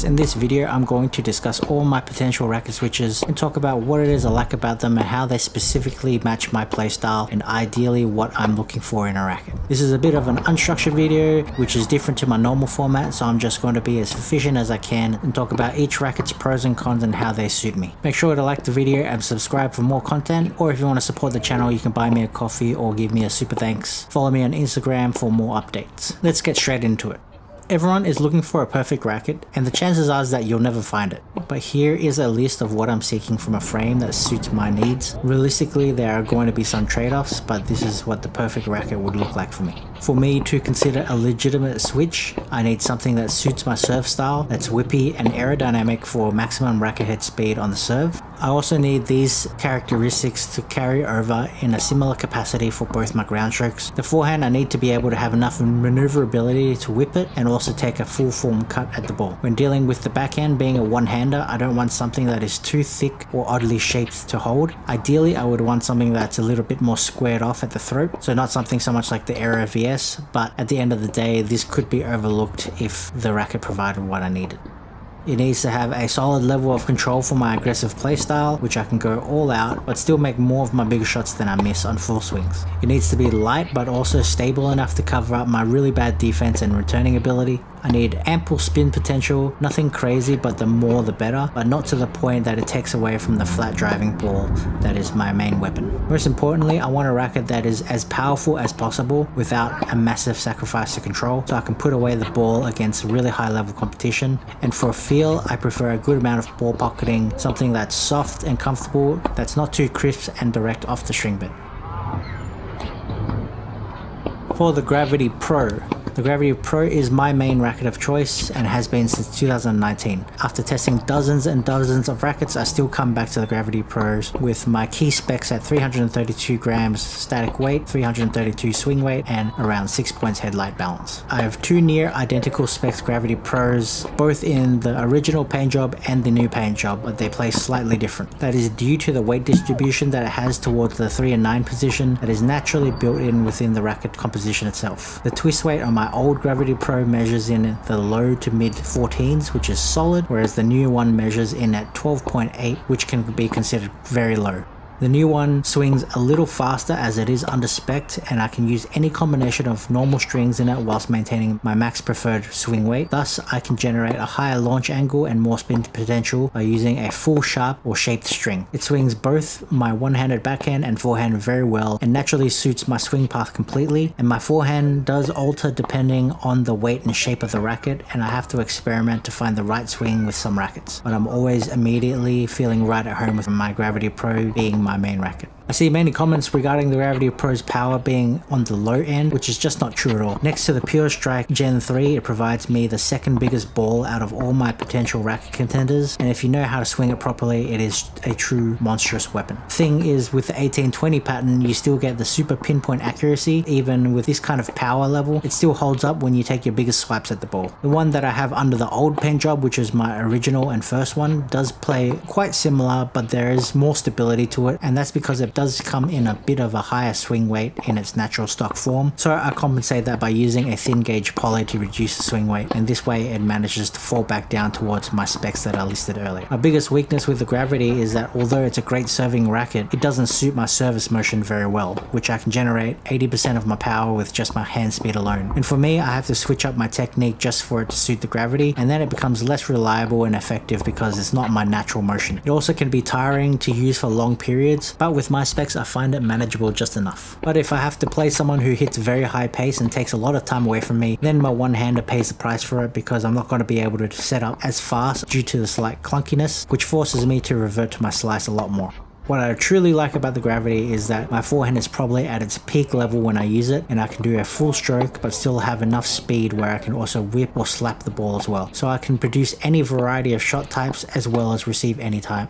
guys, in this video I'm going to discuss all my potential racket switches and talk about what it is I like about them and how they specifically match my playstyle and ideally what I'm looking for in a racket. This is a bit of an unstructured video which is different to my normal format so I'm just going to be as efficient as I can and talk about each racket's pros and cons and how they suit me. Make sure to like the video and subscribe for more content or if you want to support the channel you can buy me a coffee or give me a super thanks. Follow me on Instagram for more updates. Let's get straight into it. Everyone is looking for a perfect racket, and the chances are that you'll never find it. But here is a list of what I'm seeking from a frame that suits my needs. Realistically, there are going to be some trade-offs, but this is what the perfect racket would look like for me. For me to consider a legitimate switch, I need something that suits my serve style, that's whippy and aerodynamic for maximum racket head speed on the serve. I also need these characteristics to carry over in a similar capacity for both my ground strokes. The forehand I need to be able to have enough maneuverability to whip it and also take a full form cut at the ball. When dealing with the backhand being a one-hander, I don't want something that is too thick or oddly shaped to hold. Ideally, I would want something that's a little bit more squared off at the throat, so not something so much like the Aero VS, but at the end of the day, this could be overlooked if the racket provided what I needed. It needs to have a solid level of control for my aggressive playstyle, which I can go all out, but still make more of my bigger shots than I miss on full swings. It needs to be light, but also stable enough to cover up my really bad defense and returning ability. I need ample spin potential, nothing crazy but the more the better, but not to the point that it takes away from the flat driving ball that is my main weapon. Most importantly, I want a racket that is as powerful as possible without a massive sacrifice to control, so I can put away the ball against really high level competition. And for feel, I prefer a good amount of ball pocketing, something that's soft and comfortable, that's not too crisp and direct off the string bed. For the Gravity Pro, the Gravity Pro is my main racket of choice and has been since 2019. After testing dozens and dozens of rackets, I still come back to the Gravity Pros with my key specs at 332 grams static weight, 332 swing weight, and around 6 points headlight balance. I have two near identical specs Gravity Pros, both in the original paint job and the new paint job, but they play slightly different. That is due to the weight distribution that it has towards the 3 and 9 position that is naturally built in within the racket composition itself. The twist weight on my old Gravity Pro measures in the low to mid 14s, which is solid, whereas the new one measures in at 12.8, which can be considered very low. The new one swings a little faster as it is under spec and I can use any combination of normal strings in it whilst maintaining my max preferred swing weight. Thus I can generate a higher launch angle and more spin potential by using a full sharp or shaped string. It swings both my one-handed backhand and forehand very well and naturally suits my swing path completely and my forehand does alter depending on the weight and shape of the racket and I have to experiment to find the right swing with some rackets. But I'm always immediately feeling right at home with my Gravity Pro being my my main racket. I see many comments regarding the Gravity Pro's power being on the low end, which is just not true at all. Next to the Pure Strike Gen 3, it provides me the second biggest ball out of all my potential racket contenders, and if you know how to swing it properly, it is a true monstrous weapon. Thing is, with the 1820 pattern, you still get the super pinpoint accuracy, even with this kind of power level, it still holds up when you take your biggest swipes at the ball. The one that I have under the old paint job, which is my original and first one, does play quite similar, but there is more stability to it, and that's because it does come in a bit of a higher swing weight in its natural stock form, so I compensate that by using a thin gauge poly to reduce the swing weight, and this way it manages to fall back down towards my specs that I listed earlier. My biggest weakness with the Gravity is that although it's a great serving racket, it doesn't suit my service motion very well, which I can generate 80% of my power with just my hand speed alone. And for me, I have to switch up my technique just for it to suit the Gravity, and then it becomes less reliable and effective because it's not my natural motion. It also can be tiring to use for long periods, but with my specs I find it manageable just enough. But if I have to play someone who hits very high pace and takes a lot of time away from me, then my one-hander pays the price for it because I'm not going to be able to set up as fast due to the slight clunkiness, which forces me to revert to my slice a lot more. What I truly like about the Gravity is that my forehand is probably at its peak level when I use it and I can do a full stroke but still have enough speed where I can also whip or slap the ball as well. So I can produce any variety of shot types as well as receive any type.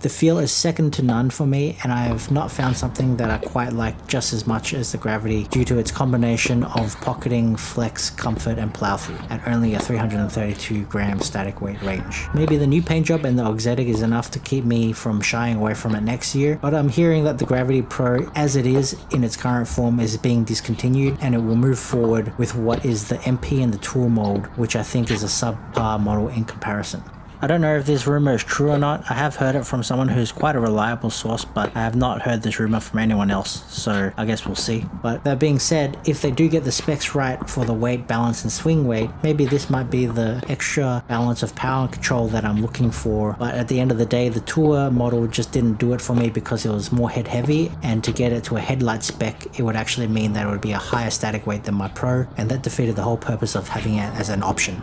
The feel is second to none for me and I have not found something that I quite like just as much as the Gravity due to its combination of pocketing, flex, comfort and plow through at only a 332 gram static weight range. Maybe the new paint job and the Auxetic is enough to keep me from shying away from it next year, but I'm hearing that the Gravity Pro as it is in its current form is being discontinued and it will move forward with what is the MP and the Tour mold, which I think is a subpar model in comparison. I don't know if this rumor is true or not. I have heard it from someone who's quite a reliable source, but I have not heard this rumor from anyone else, so I guess we'll see. But that being said, if they do get the specs right for the weight balance and swing weight, maybe this might be the extra balance of power and control that I'm looking for. But at the end of the day, the Tour model just didn't do it for me because it was more head heavy, and to get it to a headlight spec, it would actually mean that it would be a higher static weight than my Pro, and that defeated the whole purpose of having it as an option.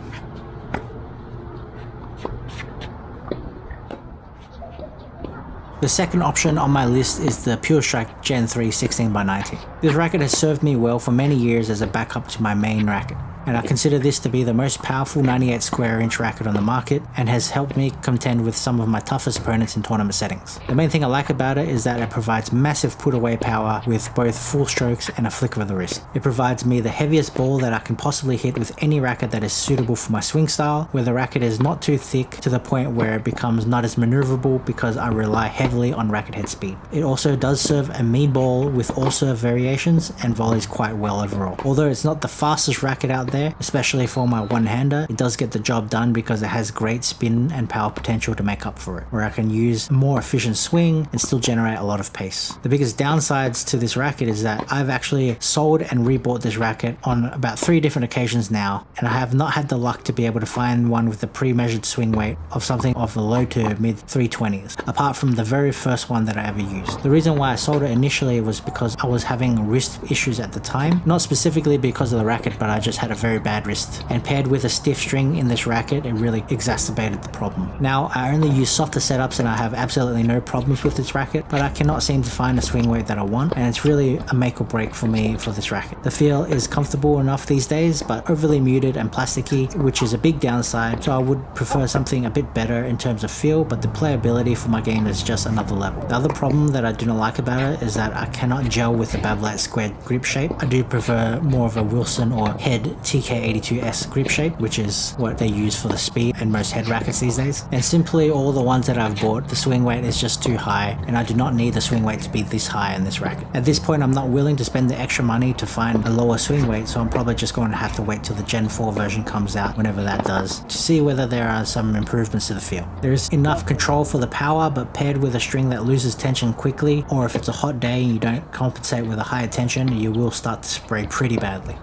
The second option on my list is the Pure Strike Gen 3 16x90. This racket has served me well for many years as a backup to my main racket and I consider this to be the most powerful 98 square inch racket on the market and has helped me contend with some of my toughest opponents in tournament settings. The main thing I like about it is that it provides massive put away power with both full strokes and a flick of the wrist. It provides me the heaviest ball that I can possibly hit with any racket that is suitable for my swing style, where the racket is not too thick to the point where it becomes not as maneuverable because I rely heavily on racket head speed. It also does serve a mean ball with all serve variations and volleys quite well overall. Although it's not the fastest racket out there, there, especially for my one-hander. It does get the job done because it has great spin and power potential to make up for it, where I can use a more efficient swing and still generate a lot of pace. The biggest downsides to this racket is that I've actually sold and rebought this racket on about three different occasions now, and I have not had the luck to be able to find one with the pre-measured swing weight of something of the low to mid 320s, apart from the very first one that I ever used. The reason why I sold it initially was because I was having wrist issues at the time, not specifically because of the racket, but I just had a very very bad wrist, and paired with a stiff string in this racket, it really exacerbated the problem. Now, I only use softer setups and I have absolutely no problems with this racket, but I cannot seem to find a swing weight that I want, and it's really a make or break for me for this racket. The feel is comfortable enough these days, but overly muted and plasticky, which is a big downside, so I would prefer something a bit better in terms of feel, but the playability for my game is just another level. The other problem that I do not like about it is that I cannot gel with the Babolat squared grip shape. I do prefer more of a Wilson or head TK82S grip shape, which is what they use for the speed in most head rackets these days. And simply all the ones that I've bought, the swing weight is just too high, and I do not need the swing weight to be this high in this racket. At this point, I'm not willing to spend the extra money to find a lower swing weight, so I'm probably just going to have to wait till the Gen 4 version comes out, whenever that does, to see whether there are some improvements to the feel. There is enough control for the power, but paired with a string that loses tension quickly, or if it's a hot day and you don't compensate with a higher tension, you will start to spray pretty badly.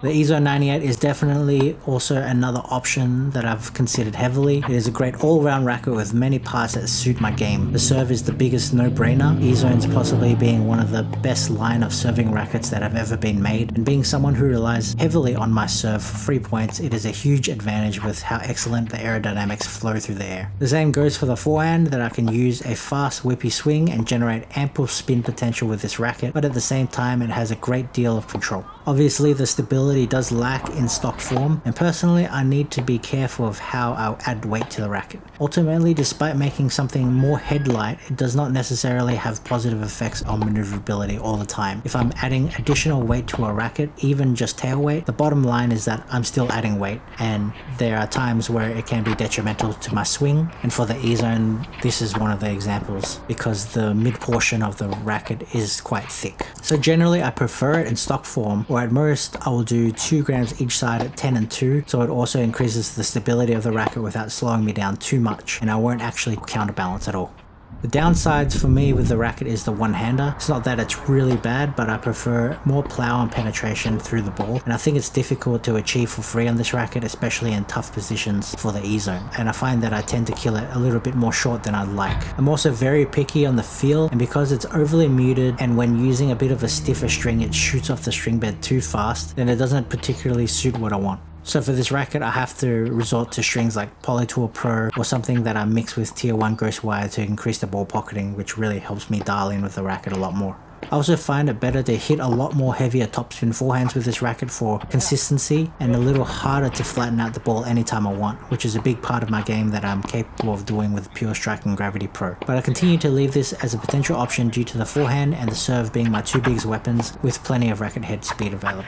The EZone 98 is definitely also another option that I've considered heavily. It is a great all-round racket with many parts that suit my game. The serve is the biggest no-brainer, EZone's possibly being one of the best line of serving rackets that have ever been made, and being someone who relies heavily on my serve for free points, it is a huge advantage with how excellent the aerodynamics flow through the air. The same goes for the forehand, that I can use a fast whippy swing and generate ample spin potential with this racket, but at the same time it has a great deal of control. Obviously the stability does lack in stock form and personally I need to be careful of how I'll add weight to the racket. Ultimately despite making something more headlight it does not necessarily have positive effects on maneuverability all the time. If I'm adding additional weight to a racket even just tail weight the bottom line is that I'm still adding weight and there are times where it can be detrimental to my swing and for the E-zone this is one of the examples because the mid portion of the racket is quite thick. So generally I prefer it in stock form or at most I will do 2 grams each side at 10 and 2 so it also increases the stability of the racket without slowing me down too much and I won't actually counterbalance at all. The downsides for me with the racket is the one-hander. It's not that it's really bad, but I prefer more plow and penetration through the ball. And I think it's difficult to achieve for free on this racket, especially in tough positions for the E-zone. And I find that I tend to kill it a little bit more short than I'd like. I'm also very picky on the feel, and because it's overly muted and when using a bit of a stiffer string, it shoots off the string bed too fast, then it doesn't particularly suit what I want. So for this racket, I have to resort to strings like Polytour Pro or something that I mix with Tier 1 gross Wire to increase the ball pocketing, which really helps me dial in with the racket a lot more. I also find it better to hit a lot more heavier topspin forehands with this racket for consistency and a little harder to flatten out the ball anytime I want, which is a big part of my game that I'm capable of doing with Pure Strike and Gravity Pro. But I continue to leave this as a potential option due to the forehand and the serve being my two biggest weapons with plenty of racket head speed available.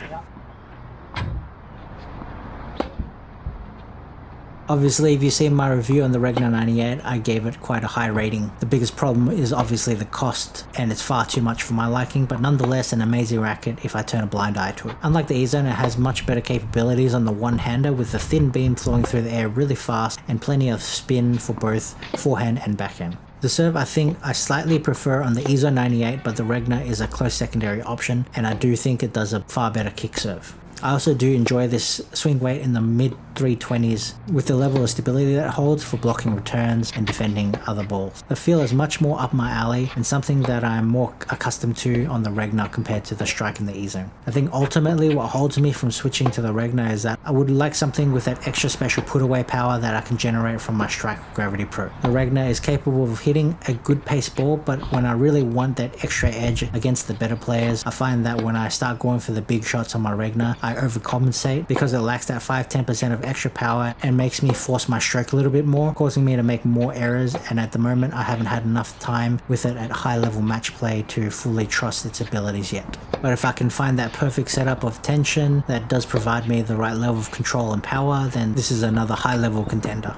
Obviously, if you see my review on the Regna 98, I gave it quite a high rating. The biggest problem is obviously the cost, and it's far too much for my liking, but nonetheless an amazing racket if I turn a blind eye to it. Unlike the E-Zone, it has much better capabilities on the one-hander with the thin beam flowing through the air really fast and plenty of spin for both forehand and backhand. The serve I think I slightly prefer on the EZone 98 but the Regna is a close secondary option and I do think it does a far better kick serve. I also do enjoy this swing weight in the mid 320s with the level of stability that holds for blocking returns and defending other balls. The feel is much more up my alley and something that I'm more accustomed to on the Regna compared to the Strike in the E-Zone. I think ultimately what holds me from switching to the Regna is that I would like something with that extra special put away power that I can generate from my Strike Gravity Pro. The Regna is capable of hitting a good pace ball but when I really want that extra edge against the better players I find that when I start going for the big shots on my Regna overcompensate because it lacks that 5-10% of extra power and makes me force my stroke a little bit more, causing me to make more errors and at the moment I haven't had enough time with it at high level match play to fully trust its abilities yet. But if I can find that perfect setup of tension that does provide me the right level of control and power, then this is another high level contender.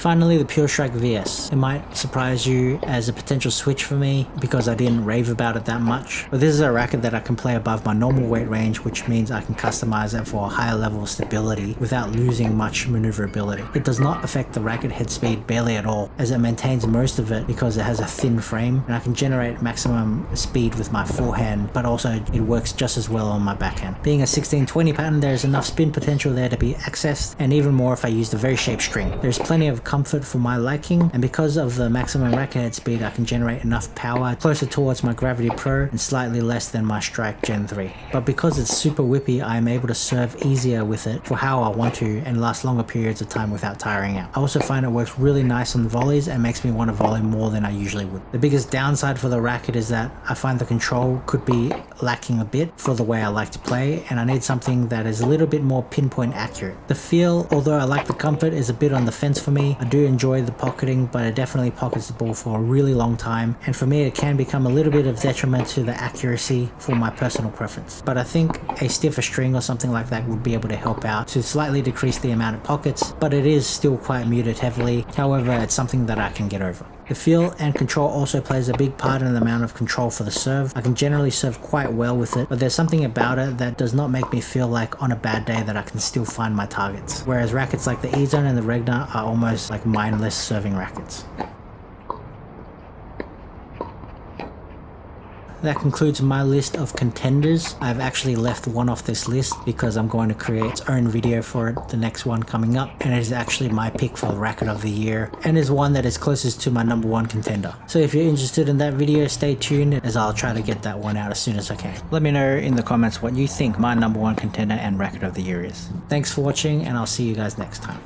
Finally, the Pure Strike VS. It might surprise you as a potential switch for me because I didn't rave about it that much. But this is a racket that I can play above my normal weight range, which means I can customize it for a higher level of stability without losing much maneuverability. It does not affect the racket head speed barely at all, as it maintains most of it because it has a thin frame and I can generate maximum speed with my forehand, but also it works just as well on my backhand. Being a 1620 pattern, there's enough spin potential there to be accessed, and even more if I use the very shaped string. There's plenty of comfort for my liking and because of the maximum racket head speed I can generate enough power closer towards my Gravity Pro and slightly less than my Strike Gen 3. But because it's super whippy I am able to serve easier with it for how I want to and last longer periods of time without tiring out. I also find it works really nice on volleys and makes me want to volley more than I usually would. The biggest downside for the racket is that I find the control could be lacking a bit for the way I like to play and I need something that is a little bit more pinpoint accurate. The feel, although I like the comfort, is a bit on the fence for me. I do enjoy the pocketing, but it definitely pockets the ball for a really long time. And for me, it can become a little bit of detriment to the accuracy for my personal preference. But I think a stiffer string or something like that would be able to help out to slightly decrease the amount of pockets, but it is still quite muted heavily. However, it's something that I can get over. The feel and control also plays a big part in the amount of control for the serve. I can generally serve quite well with it, but there's something about it that does not make me feel like on a bad day that I can still find my targets. Whereas rackets like the E-Zone and the Regna are almost like mindless serving rackets. That concludes my list of contenders. I've actually left one off this list because I'm going to create its own video for it, the next one coming up, and it is actually my pick for the Racket of the Year, and is one that is closest to my number one contender. So if you're interested in that video, stay tuned as I'll try to get that one out as soon as I can. Let me know in the comments what you think my number one contender and Racket of the Year is. Thanks for watching, and I'll see you guys next time.